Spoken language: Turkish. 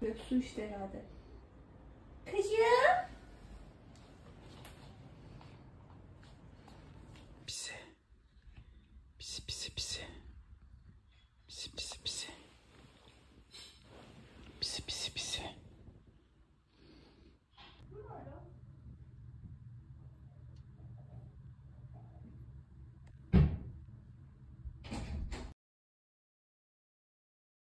Göksu işte herhalde. Kızım. Pisi. Pisi pisi pisi. Pisi pisi pisi. Pisi pisi.